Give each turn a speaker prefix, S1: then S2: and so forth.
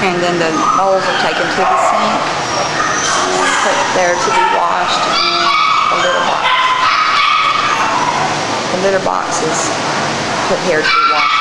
S1: And then the bowls are taken to the sink, and put there to be washed, and a litter box. The litter box is put here to be washed.